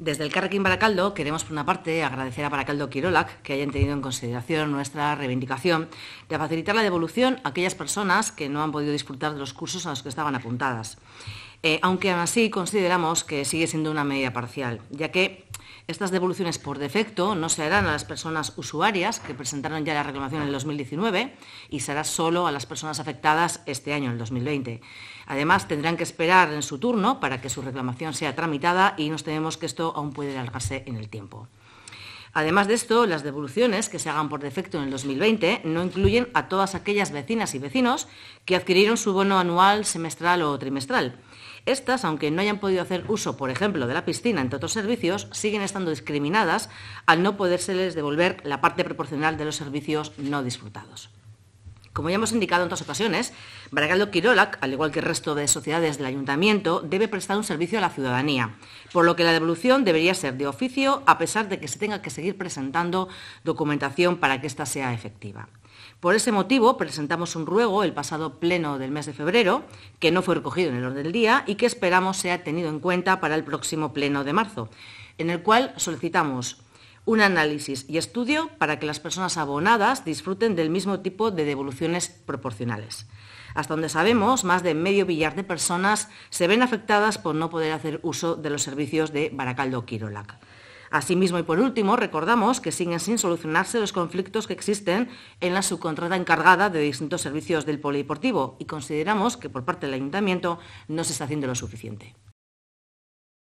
Desde el Carrequín Baracaldo queremos, por una parte, agradecer a Baracaldo Quirolac que hayan tenido en consideración nuestra reivindicación de facilitar la devolución a aquellas personas que no han podido disfrutar de los cursos a los que estaban apuntadas. Eh, aunque aún así consideramos que sigue siendo una medida parcial, ya que estas devoluciones por defecto no se harán a las personas usuarias que presentaron ya la reclamación en el 2019 y será solo a las personas afectadas este año, en el 2020. Además, tendrán que esperar en su turno para que su reclamación sea tramitada y nos tememos que esto aún puede alargarse en el tiempo. Además de esto, las devoluciones que se hagan por defecto en el 2020 no incluyen a todas aquellas vecinas y vecinos que adquirieron su bono anual, semestral o trimestral estas, aunque no hayan podido hacer uso, por ejemplo, de la piscina entre otros servicios, siguen estando discriminadas al no podérseles devolver la parte proporcional de los servicios no disfrutados. Como ya hemos indicado en otras ocasiones, Baragaldo Quirolac, al igual que el resto de sociedades del ayuntamiento, debe prestar un servicio a la ciudadanía, por lo que la devolución debería ser de oficio, a pesar de que se tenga que seguir presentando documentación para que ésta sea efectiva. Por ese motivo, presentamos un ruego el pasado pleno del mes de febrero, que no fue recogido en el orden del día y que esperamos sea tenido en cuenta para el próximo pleno de marzo, en el cual solicitamos un análisis y estudio para que las personas abonadas disfruten del mismo tipo de devoluciones proporcionales. Hasta donde sabemos, más de medio billar de personas se ven afectadas por no poder hacer uso de los servicios de Baracaldo Quirolac. Asimismo, y por último, recordamos que siguen sin solucionarse los conflictos que existen en la subcontrata encargada de distintos servicios del polideportivo y consideramos que por parte del Ayuntamiento no se está haciendo lo suficiente.